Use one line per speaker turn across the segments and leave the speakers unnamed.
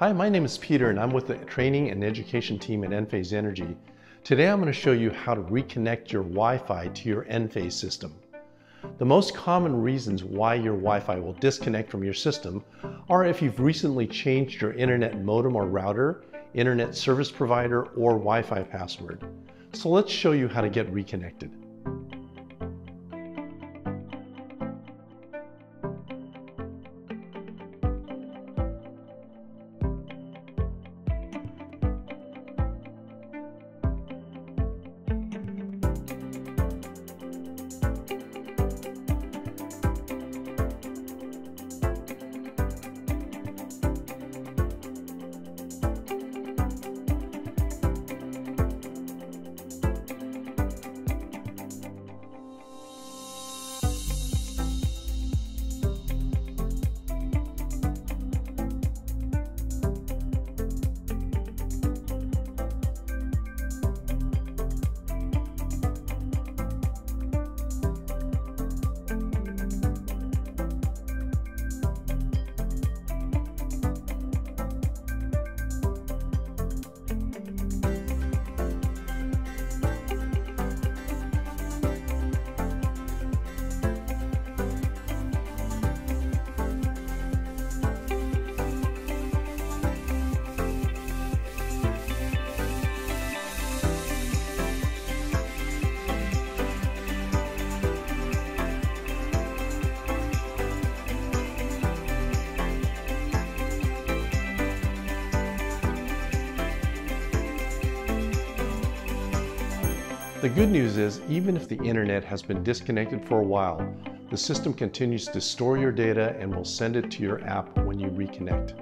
Hi, my name is Peter and I'm with the training and education team at Enphase Energy. Today I'm going to show you how to reconnect your Wi-Fi to your Enphase system. The most common reasons why your Wi-Fi will disconnect from your system are if you've recently changed your internet modem or router, internet service provider, or Wi-Fi password. So let's show you how to get reconnected. The good news is, even if the internet has been disconnected for a while, the system continues to store your data and will send it to your app when you reconnect.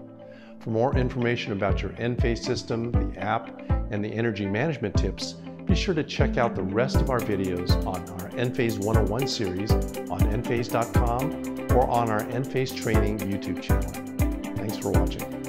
For more information about your Enphase system, the app, and the energy management tips, be sure to check out the rest of our videos on our Enphase 101 series on enphase.com or on our Enphase Training YouTube channel. Thanks for watching.